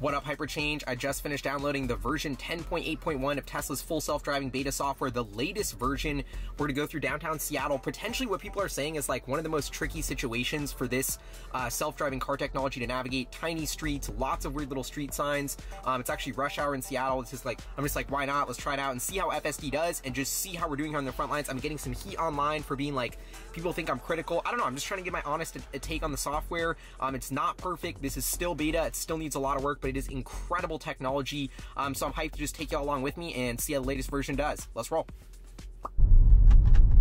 What up, Hyperchange? I just finished downloading the version 10.8.1 of Tesla's full self-driving beta software, the latest version. We're gonna go through downtown Seattle. Potentially what people are saying is like one of the most tricky situations for this uh, self-driving car technology to navigate. Tiny streets, lots of weird little street signs. Um, it's actually rush hour in Seattle. It's just like, I'm just like, why not? Let's try it out and see how FSD does and just see how we're doing here on the front lines. I'm getting some heat online for being like, people think I'm critical. I don't know, I'm just trying to get my honest take on the software. Um, it's not perfect. This is still beta. It still needs a lot of work, but it is incredible technology. Um, so I'm hyped to just take y'all along with me and see how the latest version does. Let's roll.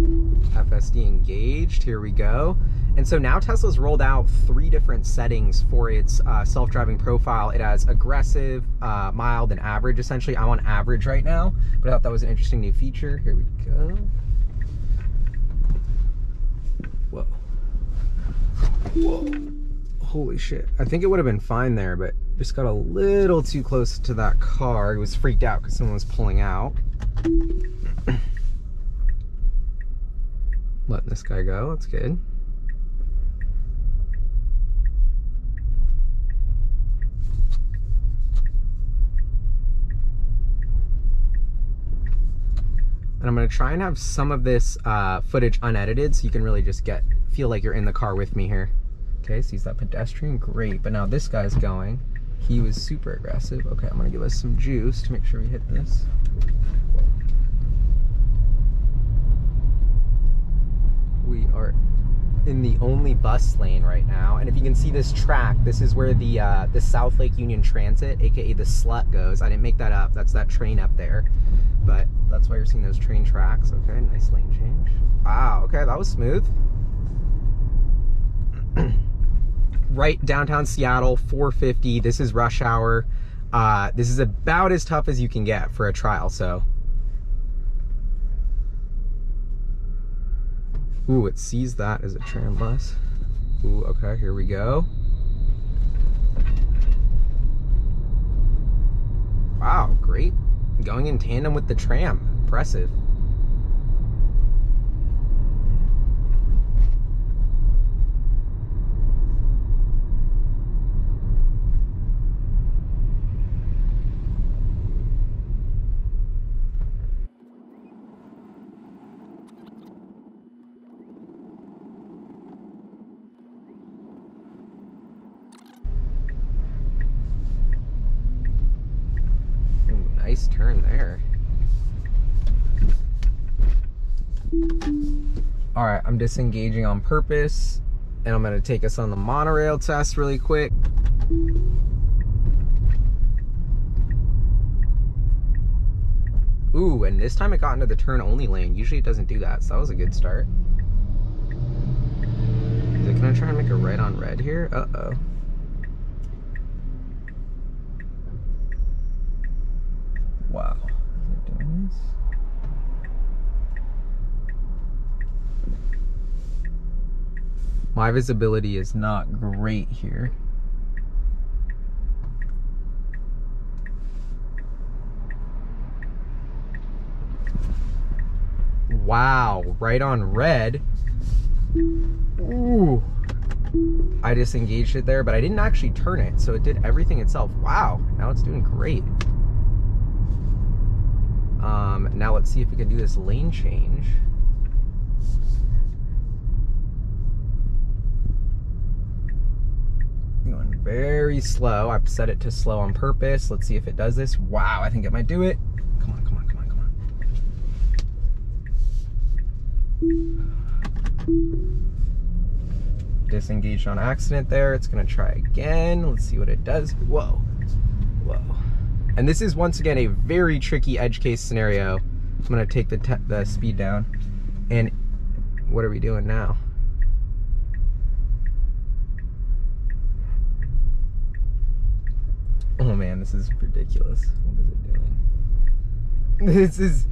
FSD engaged, here we go. And so now Tesla's rolled out three different settings for its uh, self-driving profile. It has aggressive, uh, mild, and average, essentially. I'm on average right now, but I thought that was an interesting new feature. Here we go. Whoa. Whoa. Holy shit. I think it would have been fine there, but just got a little too close to that car. It was freaked out because someone was pulling out. Letting this guy go, that's good. And I'm gonna try and have some of this uh, footage unedited so you can really just get feel like you're in the car with me here. Okay, sees that pedestrian, great. But now this guy's going. He was super aggressive. Okay, I'm gonna give us some juice to make sure we hit this. We are in the only bus lane right now. And if you can see this track, this is where the uh, the South Lake Union Transit, aka the SLUT, goes. I didn't make that up. That's that train up there. But that's why you're seeing those train tracks. Okay, nice lane change. Wow, okay, that was smooth. Right downtown Seattle, 450. This is rush hour. Uh, this is about as tough as you can get for a trial, so. Ooh, it sees that as a tram bus. Ooh, okay, here we go. Wow, great. Going in tandem with the tram. Impressive. nice turn there. All right, I'm disengaging on purpose and I'm gonna take us on the monorail test really quick. Ooh, and this time it got into the turn only lane. Usually it doesn't do that, so that was a good start. Is it gonna try and make a right on red here? Uh-oh. Wow. Is it doing this? My visibility is not great here. Wow, right on red. Ooh. I disengaged it there, but I didn't actually turn it, so it did everything itself. Wow, now it's doing great. Um, now let's see if we can do this lane change. Going very slow. I've set it to slow on purpose. Let's see if it does this. Wow, I think it might do it. Come on, come on, come on, come on. Disengaged on accident there. It's gonna try again. Let's see what it does. Whoa, whoa. And this is once again a very tricky edge case scenario. I'm gonna take the, the speed down. And what are we doing now? Oh man, this is ridiculous. What is it doing? This is...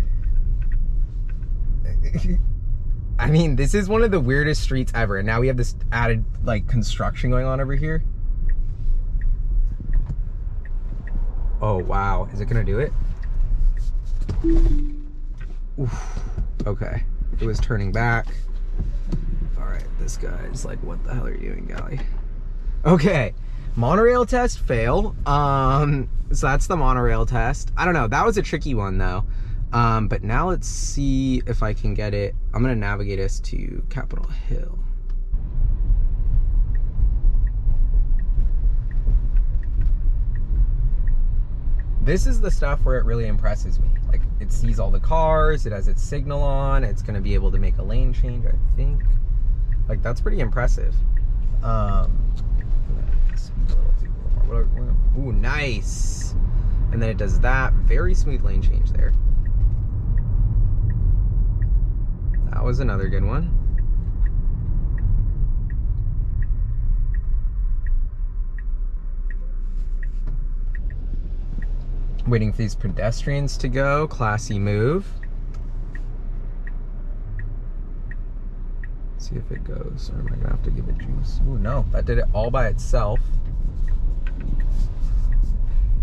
I mean, this is one of the weirdest streets ever. And now we have this added, like, construction going on over here. Oh, wow. Is it gonna do it? Oof. Okay. It was turning back. All right, this guy's like, what the hell are you doing, Gally? Okay. Monorail test fail. Um, so that's the monorail test. I don't know. That was a tricky one though. Um, but now let's see if I can get it. I'm gonna navigate us to Capitol Hill. This is the stuff where it really impresses me. Like it sees all the cars, it has its signal on, it's gonna be able to make a lane change, I think. Like that's pretty impressive. Um, Ooh, nice. And then it does that. Very smooth lane change there. That was another good one. Waiting for these pedestrians to go. Classy move. See if it goes, or am I gonna have to give it juice? Ooh, no, that did it all by itself.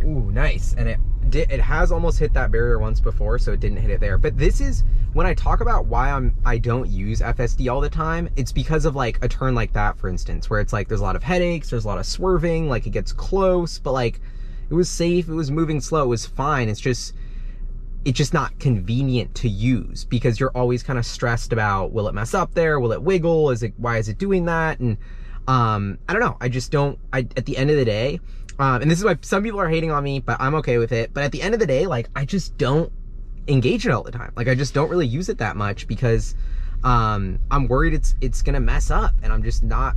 Ooh, nice. And it did, it has almost hit that barrier once before, so it didn't hit it there. But this is when I talk about why I'm I don't use FSD all the time, it's because of like a turn like that, for instance, where it's like there's a lot of headaches, there's a lot of swerving, like it gets close, but like it was safe, it was moving slow, it was fine. It's just it's just not convenient to use because you're always kind of stressed about will it mess up there, will it wiggle, is it why is it doing that? And um I don't know. I just don't I at the end of the day, um, and this is why some people are hating on me, but I'm okay with it. But at the end of the day, like I just don't engage it all the time. Like I just don't really use it that much because um, I'm worried it's it's gonna mess up, and I'm just not.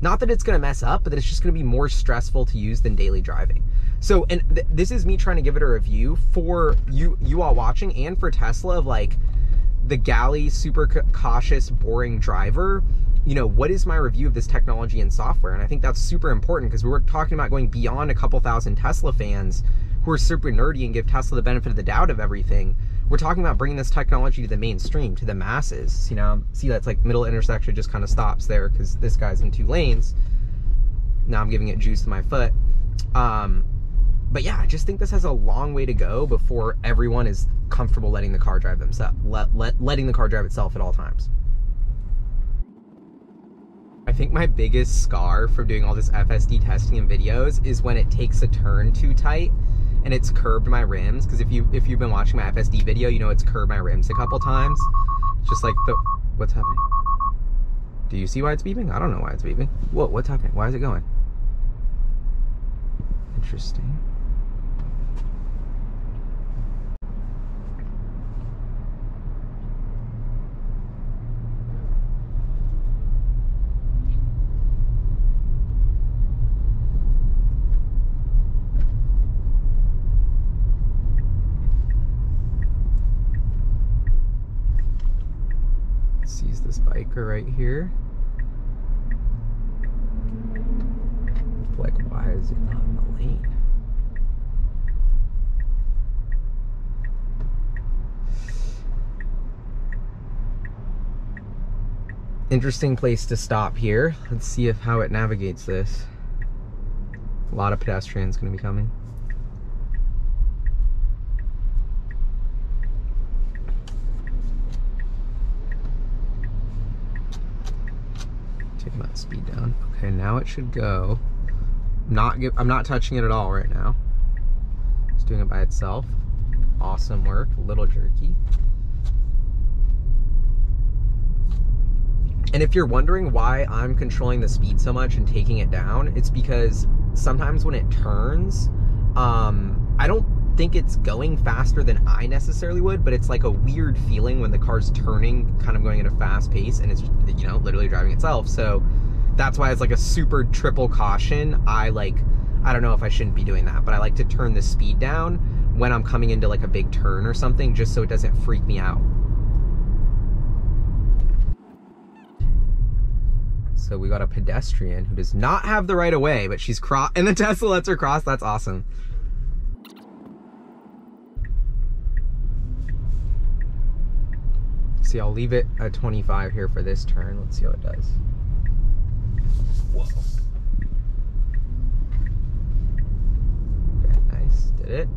Not that it's gonna mess up, but that it's just gonna be more stressful to use than daily driving. So, and th- this is me trying to give it a review for you you all watching, and for Tesla of like the galley super cautious, boring driver you know, what is my review of this technology and software? And I think that's super important because we were talking about going beyond a couple thousand Tesla fans who are super nerdy and give Tesla the benefit of the doubt of everything. We're talking about bringing this technology to the mainstream, to the masses. You know, see that's like middle intersection just kind of stops there because this guy's in two lanes. Now I'm giving it juice to my foot. Um, but yeah, I just think this has a long way to go before everyone is comfortable letting the car drive themselves, let, let, letting the car drive itself at all times. I think my biggest scar from doing all this FSD testing and videos is when it takes a turn too tight and it's curved my rims. Because if you if you've been watching my FSD video, you know it's curved my rims a couple times. Just like the what's happening? Do you see why it's beeping? I don't know why it's beeping. Whoa, what's happening? Why is it going? Interesting. Biker right here. Like, why is it not in the lane? Interesting place to stop here. Let's see if how it navigates this. A lot of pedestrians going to be coming. taking that speed down. Okay, now it should go. Not give, I'm not touching it at all right now. It's doing it by itself. Awesome work, a little jerky. And if you're wondering why I'm controlling the speed so much and taking it down, it's because sometimes when it turns, um, I don't think it's going faster than I necessarily would, but it's like a weird feeling when the car's turning, kind of going at a fast pace, and it's you know literally driving itself. So that's why it's like a super triple caution. I like I don't know if I shouldn't be doing that, but I like to turn the speed down when I'm coming into like a big turn or something, just so it doesn't freak me out. So we got a pedestrian who does not have the right of way, but she's cross, and the Tesla lets her cross. That's awesome. See, I'll leave it at 25 here for this turn. Let's see how it does. Whoa. Okay, nice. Did it.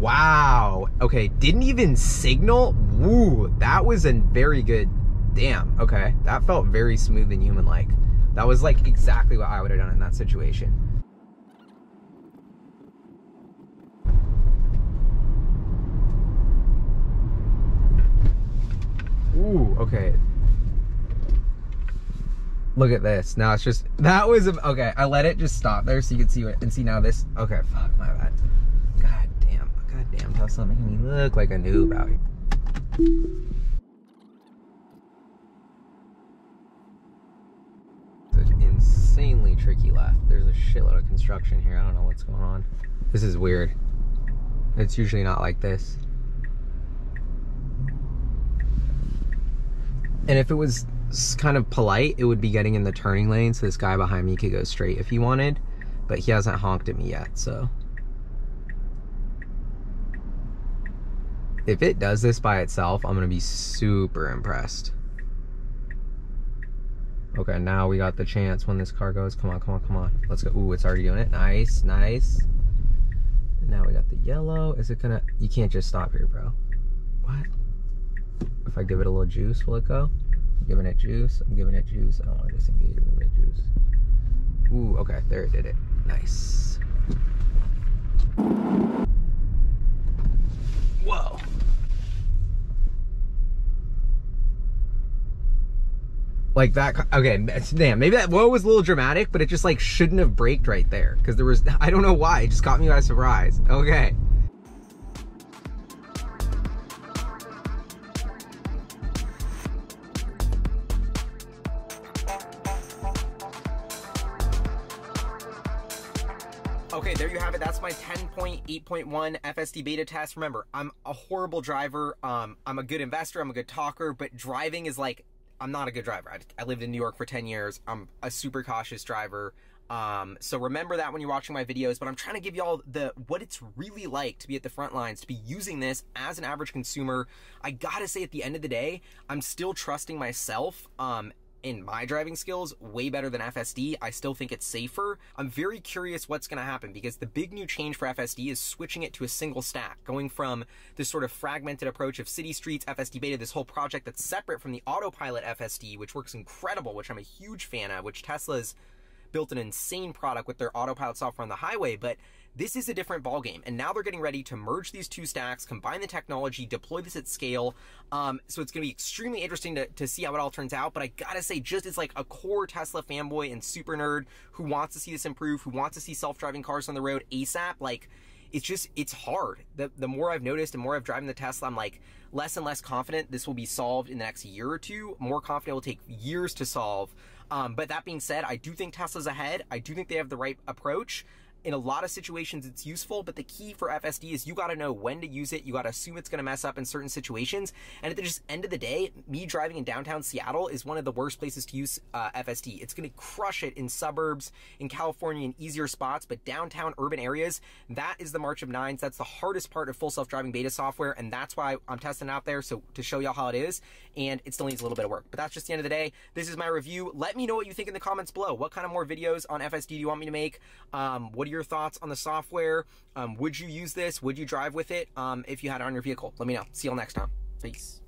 Wow. Okay, didn't even signal. Woo, that was a very good. Damn. Okay, that felt very smooth and human-like. That was like exactly what I would have done in that situation. Ooh, okay. Look at this. Now it's just, that was, okay, I let it just stop there so you can see it, and see now this, okay, fuck, my bad. Damn, Tesla making me look like a noob out here. Insanely tricky left. There's a shitload of construction here. I don't know what's going on. This is weird. It's usually not like this. And if it was kind of polite, it would be getting in the turning lane so this guy behind me could go straight if he wanted. But he hasn't honked at me yet, so. If it does this by itself, I'm going to be super impressed. Okay, now we got the chance when this car goes. Come on, come on, come on. Let's go. Ooh, it's already doing it. Nice, nice. now we got the yellow. Is it gonna... You can't just stop here, bro. What? If I give it a little juice, will it go? I'm giving it juice. I'm giving it juice. I don't want to disengage. I'm giving it juice. Ooh, okay. There it did it. Nice. Whoa. Like that. Okay, damn. Maybe that whoa was a little dramatic, but it just like shouldn't have braked right there because there was. I don't know why. It just caught me by surprise. Okay. Okay, there you have it. That's my 10.8.1 FSD beta test. Remember, I'm a horrible driver. Um, I'm a good investor. I'm a good talker, but driving is like, I'm not a good driver. I, I lived in New York for 10 years. I'm a super cautious driver. Um, so remember that when you're watching my videos, but I'm trying to give y'all the what it's really like to be at the front lines, to be using this as an average consumer. I gotta say, at the end of the day, I'm still trusting myself um, in my driving skills way better than FSD. I still think it's safer. I'm very curious what's going to happen because the big new change for FSD is switching it to a single stack, going from this sort of fragmented approach of city streets, FSD beta, this whole project that's separate from the autopilot FSD, which works incredible, which I'm a huge fan of, which Tesla's built an insane product with their autopilot software on the highway, but this is a different ballgame. And now they're getting ready to merge these two stacks, combine the technology, deploy this at scale. Um, so it's going to be extremely interesting to, to see how it all turns out. But I gotta say, just as like a core Tesla fanboy and super nerd who wants to see this improve, who wants to see self-driving cars on the road ASAP, like it's just it's hard. The the more I've noticed and more I've driven the Tesla, I'm like less and less confident this will be solved in the next year or two. More confident it will take years to solve. Um, but that being said, I do think Tesla's ahead. I do think they have the right approach in a lot of situations it's useful, but the key for FSD is you got to know when to use it. You got to assume it's going to mess up in certain situations. And at the just end of the day, me driving in downtown Seattle is one of the worst places to use uh, FSD. It's going to crush it in suburbs, in California, in easier spots, but downtown urban areas, that is the march of nines. That's the hardest part of full self-driving beta software, and that's why I'm testing out there. So to show y'all how it is, and it still needs a little bit of work. But that's just the end of the day. This is my review. Let me know what you think in the comments below. What kind of more videos on FSD do you want me to make? Um, what do you your thoughts on the software. Um, would you use this? Would you drive with it um, if you had it on your vehicle? Let me know. See you all next time. Peace.